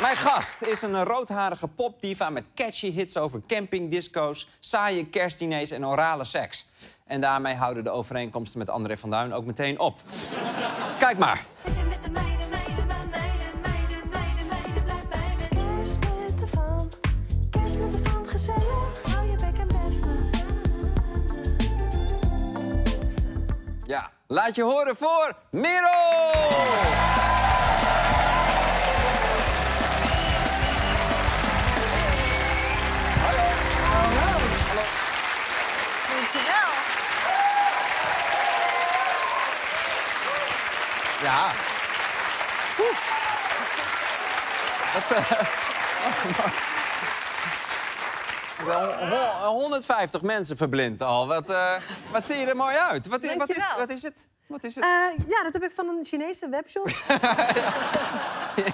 Mijn gast is een roodharige popdiva met catchy hits over campingdisco's, saaie kerstdiners en orale seks. En daarmee houden de overeenkomsten met André van Duin ook meteen op. Kijk maar. Met de meiden, meiden, maar meiden, Ja. Oeh. Dat, zijn hon- 150 mensen verblind al. Wat, eh, wat zie je er mooi uit? Wat, i- wat, is, wat is het? Wat is het? Eh, ja, dat heb ik van een Chinese webshop. Ja,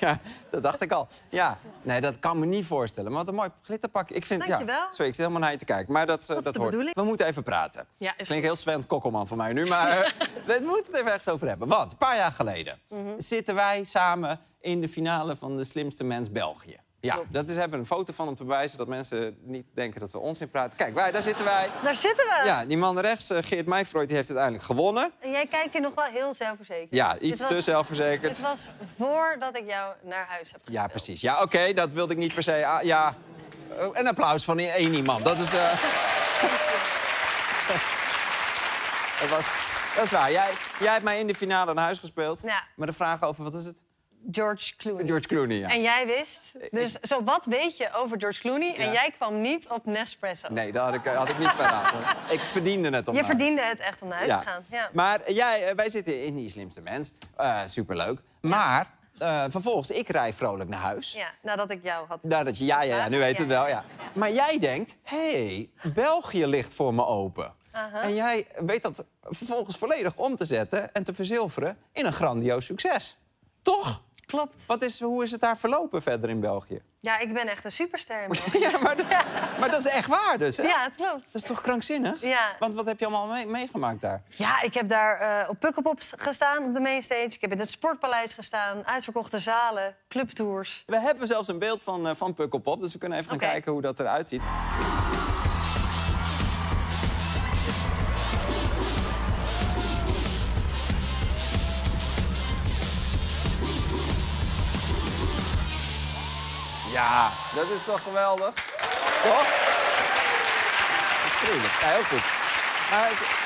dat dacht ik al. Ja, nee, dat kan me niet voorstellen. Maar wat een mooi glitterpak. Ik vind, ja, Dankjewel. sorry, ik zit helemaal naar je te kijken. Maar dat, eh, is dat de hoort. bedoeling. We moeten even praten. Ja, Klinkt goed. heel Sven Kokkelman voor mij nu, maar eh, we moeten het even ergens over hebben. Want een paar jaar geleden Mhm. zitten wij samen in de finale van de Slimste Mens België. Ja, dat is, hebben we een foto van om te bewijzen dat mensen niet denken dat we onzin praten. Kijk, wij, daar zitten wij. Daar zitten we. Ja, die man rechts, eh, Geert Meijfreud, die heeft uiteindelijk gewonnen. En jij kijkt hier nog wel heel zelfverzekerd. Ja, iets was- te zelfverzekerd. Het was voordat ik jou naar huis heb Ja, gespeeld. precies. Ja, oké, dat wilde ik niet per se. Ah, ja, Eh, een applaus van één iemand. Dat is. eh, dat, was, dat is waar. Jij, jij hebt mij in de finale naar huis gespeeld. Ja. Maar de vraag over, wat is het? George Clooney. George Clooney, ja. En jij wist. Dus zo, wat weet je over George Clooney? Ja. En jij kwam niet op Nespresso. Nee, dat had ik, eh, had ik niet paraat. Ik verdiende het om Je naar- verdiende het echt om naar huis Ja. te gaan. Ja. Maar jij, eh, wij zitten in Die Slimste Mens. Eh, superleuk. Maar eh, vervolgens, ik rij vrolijk naar huis. ja, nadat ik jou had. Nou, dat je, ja, ja, ja, nu weet het wel, ja. Maar jij denkt, hé, hey, België ligt voor me open. En jij weet dat vervolgens volledig om te zetten en te verzilveren in een grandioos succes. Toch? Klopt. Wat is, hoe is het daar verlopen verder in België? Ja, ik ben echt een superster in België. Ja, maar, dat- maar dat is echt waar dus, hè? Ja, het klopt. Dat is toch krankzinnig? Ja. Want wat heb je allemaal mee- meegemaakt daar? Ja, ik heb daar eh, op Pukkelpop gestaan, op de mainstage. Ik heb in het Sportpaleis gestaan, uitverkochte zalen, clubtours. We hebben zelfs een beeld van, eh, van Pukkelpop, dus we kunnen even gaan kijken hoe dat eruit ziet. Ja, dat is toch geweldig? Toch? Natuurlijk, ja, heel goed. Maar het-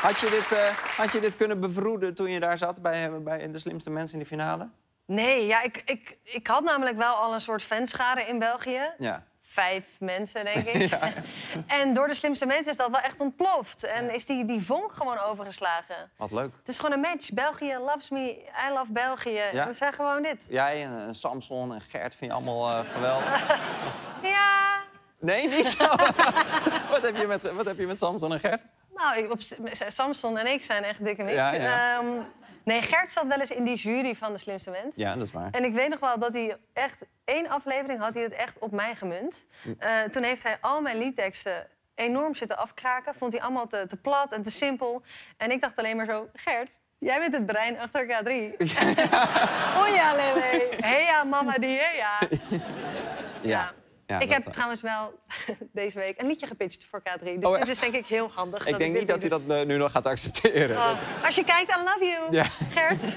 had, je dit, eh, had je dit kunnen bevroeden toen je daar zat bij, bij de slimste mensen in de finale? Nee, ja, ik, ik, ik had namelijk wel al een soort fanschade in België. Ja. Vijf mensen, denk ik. En door de slimste mensen is dat wel echt ontploft. En is die, die vonk gewoon overgeslagen. Wat leuk. Het is gewoon een match. België loves me, I love België. Ja? We zijn gewoon dit. Jij en eh, Samson en Gert vind je allemaal eh, geweldig. Ja, Nee, niet? wat, heb je met, wat heb je met Samson en Gert? nou, ik, op, Samson en ik zijn echt dikke. Ja, ja. Nee, Gert zat wel eens in die jury van de slimste mens. Ja, dat is waar. En ik weet nog wel dat hij echt... één aflevering had hij het echt op mij gemunt. Hm. Eh, toen heeft hij al mijn liedteksten enorm zitten afkraken. Vond hij allemaal te, te plat en te simpel. En ik dacht alleen maar zo... Gert, jij bent het brein achter K3. oh ja, Lele. Hey ja, mama die. Ja. Ja, ik dat heb trouwens wel deze week een liedje gepitcht voor K3. Dus Oh, dit is denk ik heel handig. Ik denk niet dat hij dat eh, nu nog gaat accepteren. Oh, Als je kijkt, I love you, Ja. Gert.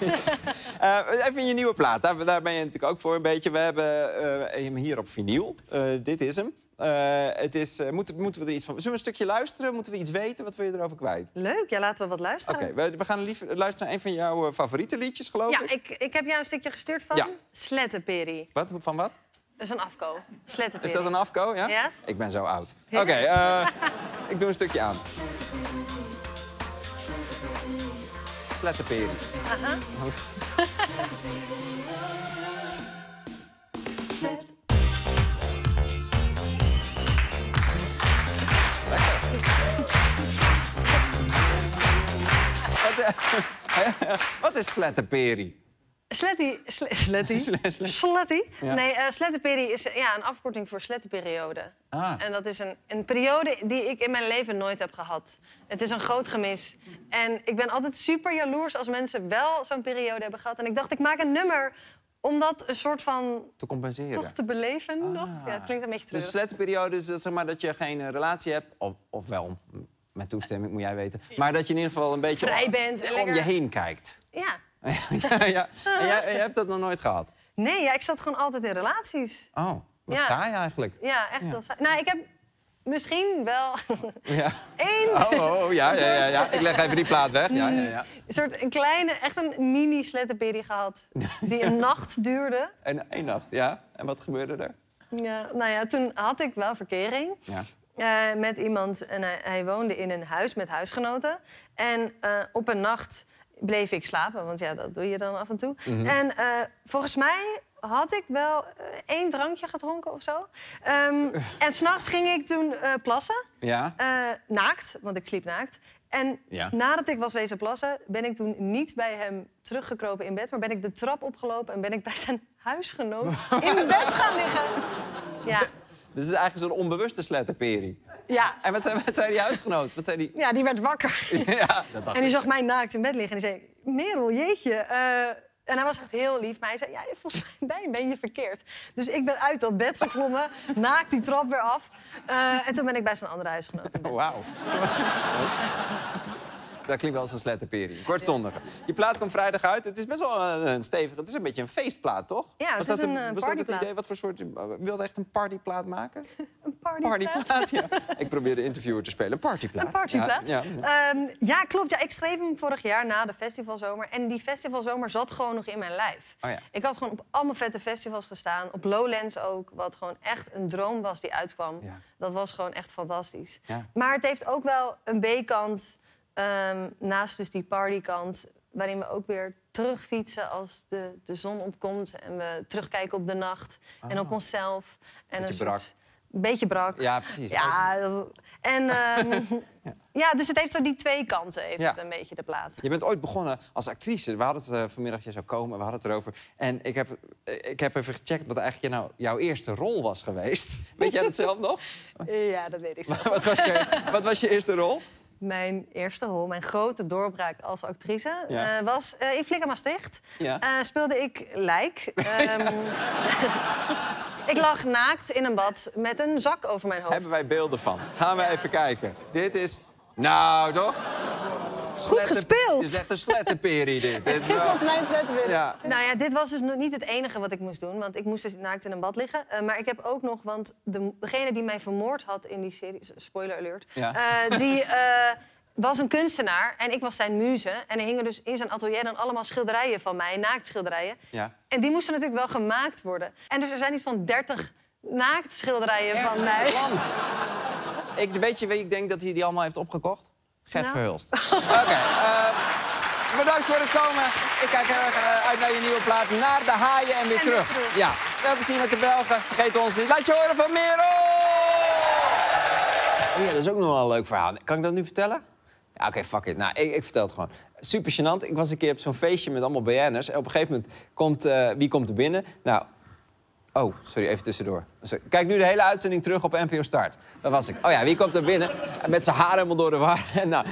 Eh, even je nieuwe plaat, daar, daar ben je natuurlijk ook voor een beetje. We hebben eh, hem hier op vinyl. Eh, dit is hem. Eh, het is, eh, moeten, moeten we er iets van... Zullen we een stukje luisteren? Moeten we iets weten? Wat wil je erover kwijt? Leuk, ja, laten we wat Oké, luisteren. we, we gaan liever luisteren naar een van jouw favoriete liedjes, geloof Ja, ik. ik, ik heb jou een stukje gestuurd van Ja. Slettenperi. Wat? Van wat? Dat is een afko. Slettenperi. Is dat een afko, ja? Ik ben zo oud. Oké, eh, ik doe een stukje aan. Slettenperi. Aha. Wat, eh, wat is slettenperi? Sletty. Sle, sletty. Sle- sle- Sletty? Ja. Nee, slettenperi is ja, een afkorting voor slettenperiode. Ah. En dat is een, een periode die ik in mijn leven nooit heb gehad. Het is een groot gemis. En ik ben altijd super jaloers als mensen wel zo'n periode hebben gehad. En ik dacht, ik maak een nummer om dat een soort van Te compenseren. toch te beleven nog. Ja, het klinkt een beetje Dus de terug. slettenperiode is dat, zeg maar, dat je geen eh, relatie hebt. Of, of wel, met toestemming moet jij weten. Maar dat je in ieder geval een beetje Vrij bent en om lekker- je heen kijkt. Ja. Ja, ja. En jij, hebt dat nog nooit gehad? Nee, ja, ik zat gewoon altijd in relaties. Oh, wat Ja. saai eigenlijk. Ja, echt wel saai. Nou, ik heb misschien wel Ja. één Oh, oh, oh, ja, ja, ja, ja. Ik leg even die plaat weg. Ja, ja, ja. soort een kleine, echt een mini slettenperi gehad. Die een nacht duurde. En één nacht, ja. En wat gebeurde er? Ja, nou ja, toen had ik wel verkering. Ja. eh, met iemand en hij, hij woonde in een huis met huisgenoten. En eh, op een nacht bleef ik slapen, want ja, dat doe je dan af en toe. En eh, volgens mij had ik wel eh, één drankje gedronken of zo. Ehm, en s'nachts ging ik toen eh, plassen, Ja? naakt, want ik sliep naakt. En Ja. nadat ik was wezen plassen, ben ik toen niet bij hem teruggekropen in bed... maar ben ik de trap opgelopen en ben ik bij zijn huisgenoot in bed gaan liggen. Ja, Dus het is eigenlijk zo'n onbewuste slettenperi. Ja. En wat zei, wat zei die huisgenoot? Wat zei die? Ja, die werd wakker. Ja, dat dacht En die zag mij naakt in bed liggen en die zei... Merel, jeetje. eh, en hij was echt heel lief. Maar hij zei, ja, volgens mij ben je verkeerd. Dus ik ben uit dat bed geklommen, naakt die trap weer af. Eh, en toen ben ik bij zijn andere huisgenoot in bed. Oh, Wauw. Dat klinkt wel als een slettenperi. Kortstondige. Je plaat komt vrijdag uit. Het is best wel een, een stevige. Het is een beetje een feestplaat, toch? Ja, het was is dat een, eh, was dat het partyplaat. idee? Wat voor soort... Je wilde echt een partyplaat maken? Partyplaat. Partyplaat, ja. Ik probeer de interviewer te spelen. Een partyplaat. Een partyplaat? Ja, ja. Ehm, ja, klopt. Ja, ik schreef hem vorig jaar na de festivalzomer. En die festivalzomer zat gewoon nog in mijn lijf. Oh ja. Ik had gewoon op allemaal vette festivals gestaan. Op Lowlands ook, wat gewoon echt een droom was die uitkwam. Ja. Dat was gewoon echt fantastisch. Ja. Maar het heeft ook wel een B-kant, ehm, naast dus die partykant... waarin we ook weer terugfietsen als de, de zon opkomt... en we terugkijken op de nacht en op onszelf. En Ah. Beetje een soort- brak. Beetje brak. Ja, precies. Ja, dat- en ehm, ja. dus het heeft zo die twee kanten, heeft Ja. het een beetje de plaat. Je bent ooit begonnen als actrice. We hadden het eh, vanmiddag, jij zou komen, we hadden het erover. En ik heb, eh, ik heb even gecheckt wat eigenlijk nou jouw eerste rol was geweest. Weet jij dat zelf nog? Ja, dat weet ik zo. wat, was je, wat was je eerste rol? Mijn eerste rol, mijn grote doorbraak als actrice, Ja. eh, was in Flikker Maastricht. Ja. Speelde ik Lijk. Ehm, ik lag naakt in een bad met een zak over mijn hoofd. Hebben wij beelden van? Gaan we even kijken. Dit is... Nou, toch? Goed gespeeld! Dit is echt een slettenperi, dit. dit is wel- mijn slettenwit. Ja. Nou ja, dit was dus nog niet het enige wat ik moest doen. Want ik moest dus naakt in een bad liggen. Eh, maar ik heb ook nog, want de, degene die mij vermoord had in die serie... Spoiler alert. Ja. eh, die eh, was een kunstenaar en ik was zijn muze. En er hingen dus in zijn atelier dan allemaal schilderijen van mij. Naaktschilderijen. Ja. En die moesten natuurlijk wel gemaakt worden. En dus er zijn iets van 30 naaktschilderijen Ergens van mij. land. Ik, weet je wie ik denk dat hij die allemaal heeft opgekocht? Gert Nou. Verhulst. Oké, eh, bedankt voor het komen. Ik kijk heel erg eh, uit naar je nieuwe plaat. Naar de haaien en weer En weer terug. terug. Ja, veel plezier met de Belgen. Vergeet ons niet. Laat je horen van Merel! Oh ja, dat is ook nog wel een leuk verhaal. Kan ik dat nu vertellen? Ja, oké, fuck it. Nou, ik, ik vertel het gewoon. Super gênant. Ik was een keer op zo'n feestje met allemaal BN'ers. En op een gegeven moment komt... eh, wie komt er binnen? Nou, Oh, sorry, even tussendoor. Kijk nu de hele uitzending terug op NPO Start. Daar was ik. Oh ja, wie komt er binnen? Met zijn haar helemaal door de war. Nou,